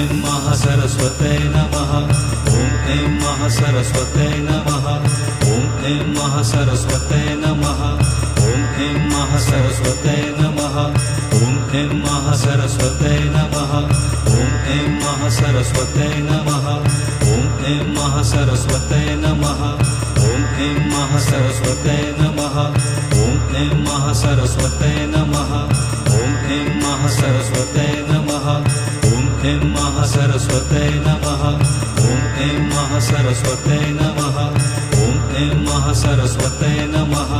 ऐं महासरस्वते नमः ॐ ऐं महासरस्वते नमः ॐ ऐं महासरस्वते नमः ॐ ऐं महासरस्वते नमः ॐ ऐं महासरस्वते नमः ॐ ऐं महासरस्वते नमः ॐ ऐं महासरस्वते नमः ॐ ऐं महासरस्वते नमः ॐ ऐं महासरस्वते नमः ॐ ऐं महासरस्वते नमः ऐं महासरस्वते नमः ॐ ऐं महासरस्वते नमः ॐ ऐं महासरस्वते नमः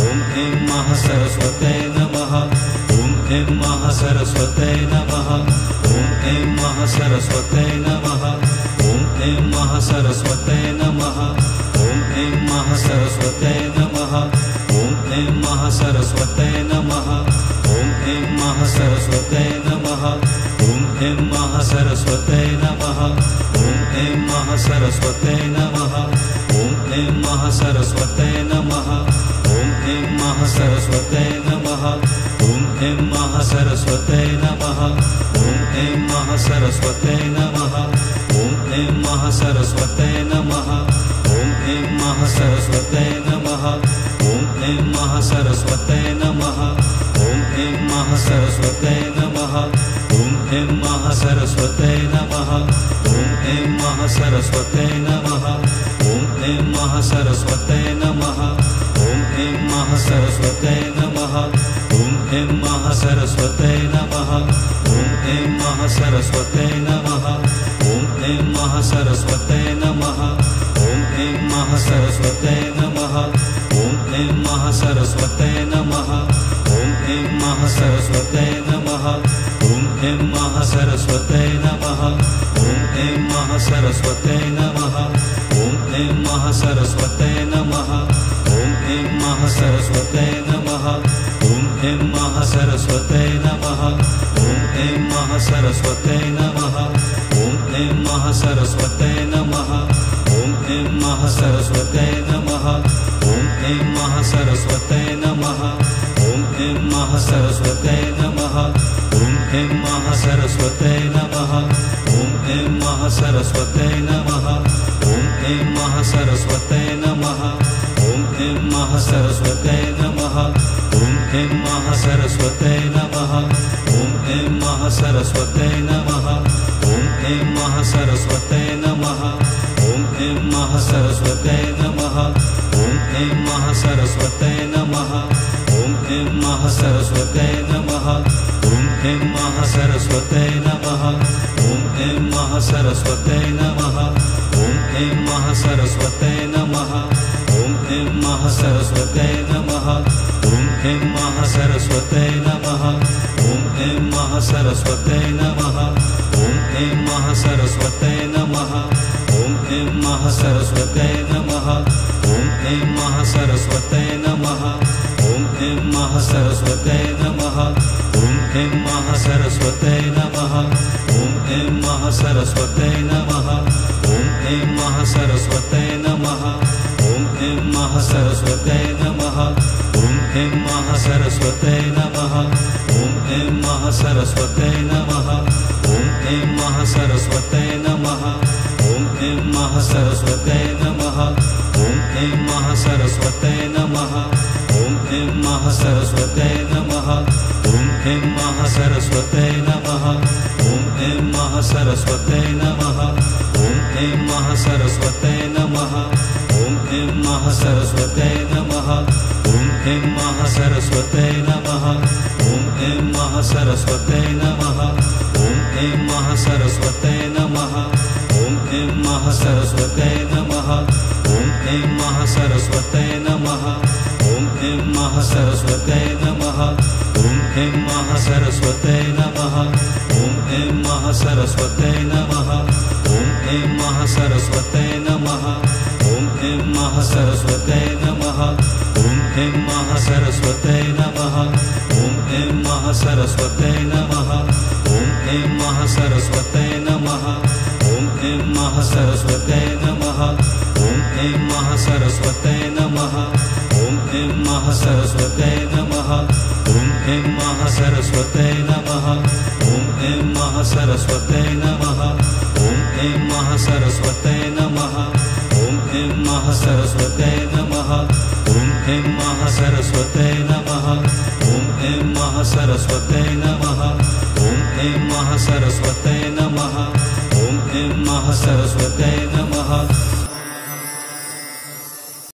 ॐ ऐं महासरस्वते नमः ॐ ऐं महासरस्वते नमः ॐ ऐं महासरस्वते नमः ॐ ऐं महासरस्वते नमः ॐ ऐं महासरस्वते नमः ॐ ऐं महासरस्वते नमः ॐ ऐं महासरस्वते नमः ॐ ऐं महासरस्वते नमः ॐ ऐं महासरस्वते नमः ॐ ऐं महासरस्वते नमः ॐ ऐं महासरस्वते नमः ॐ ऐं महासरस्वते नमः ॐ ऐं महासरस्वते नमः ॐ ऐं महासरस्वते नमः ॐ ऐं महासरस्वते नमः ॐ ऐं महासरस्वते नमः ॐ ऐं महासरस्वते नमः ॐ ऐं महासरस्वते नमः ॐ ऐं महासरस्वते नमः ॐ ऐं महासरस्वते नमः ॐ ऐं महासरस्वते नमः ॐ ऐं महासरस्वते नमः ॐ ऐं महासरस्वते नमः ॐ ऐं महासरस्वते नमः ॐ ऐं महासरस्वते नमः ॐ ऐं महासरस्वते नमः ॐ ऐं महासरस्वते नमः ॐ ऐं महासरस्वते नमः ॐ ऐं महासरस्वते नमः ॐ ऐं महासरस्वते नमः ॐ ऐं महासरस्वते नमः ॐ ऐं महासरस्वते नमः ॐ ऐं महासरस्वते नमः ॐ ऐं महासरस्वते नमः ॐ ऐं महासरस्वते नमः ॐ ऐं महासरस्वते नमः ॐ ऐं महासरस्वते नमः ॐ ऐं महासरस्वते नमः ॐ ऐं महासरस्वते नमः ॐ ऐं महासरस्वते नमः ॐ ऐं महासरस्वते नमः ॐ ऐं महासरस्वते नमः ॐ ऐं महासरस्वते नमः ॐ ऐं महासरस्वते नमः ॐ ऐं महासरस्वते नमः महासरस्वते नमः ॐ ऐं महासरस्वते नमः ॐ ऐं महासरस्वते नमः ॐ ऐं महासरस्वते नमः ॐ ऐं महासरस्वते नमः ॐ ऐं महासरस्वते नमः ॐ ऐं महासरस्वते नमः ॐ ऐं महासरस्वते नमः ॐ ऐं महासरस्वते नमः ॐ ऐं महासरस्वते नमः ॐ ऐं महासरस्वते नमः। ॐ ऐं महासरस्वते नमः। ॐ ऐं महासरस्वते नमः। ॐ ऐं महासरस्वते नमः। ॐ ऐं महासरस्वते नमः। ॐ ऐं महासरस्वते नमः। ॐ ऐं महासरस्वते नमः। ॐ ऐं महासरस्वते नमः। ॐ ऐं महासरस्वते नमः ऐं महासरस्वते नमः। ॐ ऐं महासरस्वते नमः। ॐ ऐं महासरस्वते नमः। ॐ ऐं महासरस्वते नमः। ॐ ऐं महासरस्वते नमः। ॐ ऐं महासरस्वते नमः। ॐ ऐं महासरस्वते नमः। ॐ ऐं महासरस्वते नमः। ॐ ऐं महासरस्वते नमः। ॐ ऐं महासरस्वते नमः ऐं महासरस्वते नमः ॐ ऐं महासरस्वते नमः ॐ ऐं महासरस्वते नमः ॐ ऐं महासरस्वते नमः ॐ ऐं महासरस्वते नमः ॐ ऐं महासरस्वते नमः ॐ ऐं महासरस्वते नमः ॐ ऐं महासरस्वते नमः ॐ ऐं महासरस्वते नमः ॐ ऐं महासरस्वते नमः ऐं महासरस्वते नमः ॐ ऐं महासरस्वते नमः ॐ ऐं महासरस्वते नमः ॐ ऐं महासरस्वते नमः ॐ ऐं महासरस्वते नमः ॐ ऐं महासरस्वते नमः ॐ ऐं महासरस्वते नमः ॐ ऐं महासरस्वते नमः ॐ ऐं महासरस्वते नमः ॐ ऐं महासरस्वते नमः